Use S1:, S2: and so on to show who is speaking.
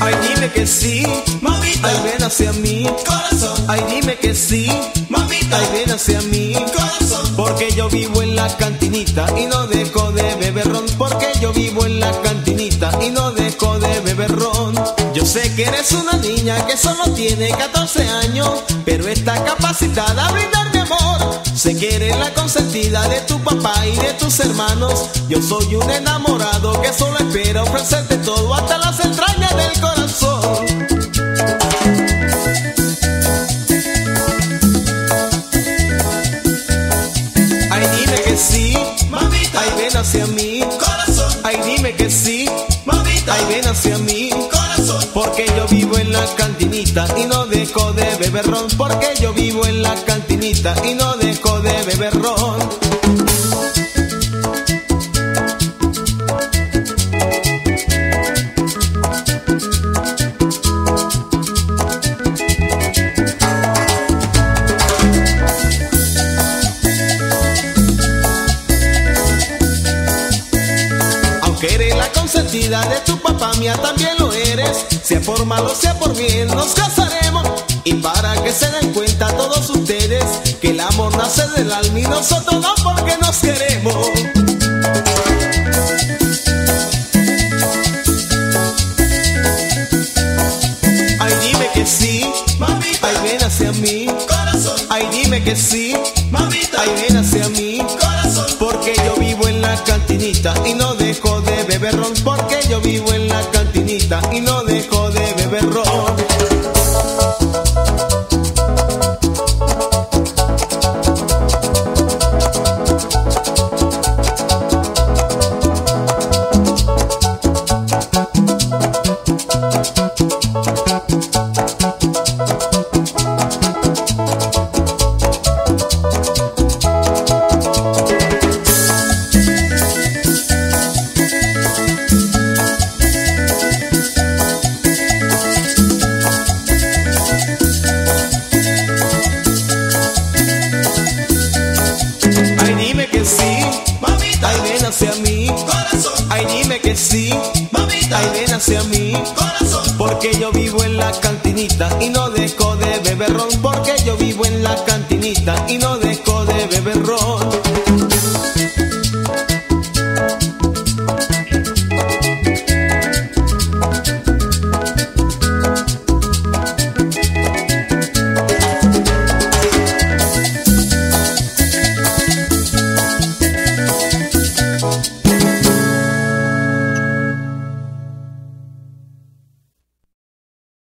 S1: Ay, dime que sí,
S2: Mamita,
S1: ay, ven hacia mí.
S2: corazón,
S1: Ay, dime que sí,
S2: mamita,
S1: ay, ven hacia mí.
S2: corazón,
S1: Porque yo vivo en la cantinita y no de y no dejo de beber ron. Yo sé que eres una niña que solo tiene 14 años, pero está capacitada a brindarme amor. Sé que eres la consentida de tu papá y de tus hermanos. Yo soy un enamorado que solo espera ofrecerte todo hasta las entrañas del corazón. Ay, dime que sí,
S2: mamita,
S1: ay, ven hacia mí. Hacia mí.
S2: corazón,
S1: Porque yo vivo en la cantinita y no dejo de beber ron. Porque yo vivo en la cantinita y no dejo de beber ron. Consentida de tu papá, mía también lo eres. Sea por malo, sea por bien, nos casaremos. Y para que se den cuenta todos ustedes que el amor nace del alma y nosotros no porque nos queremos. Ay, dime que sí,
S2: mamita,
S1: ay, ven hacia mí.
S2: corazón,
S1: Ay, dime que sí,
S2: mamita,
S1: ay, ven hacia mí. Cantinita y no dejo de beber ron. Porque yo vivo en la cantinita
S2: mamita.
S1: Ay, ven hacia mí,
S2: corazón.
S1: Ay, dime que sí,
S2: mamita.
S1: Ay, ven hacia mí,
S2: corazón.
S1: Porque yo vivo en la cantinita y no dejo de beber ron. Porque yo vivo en la cantinita y no dejo de beber ron.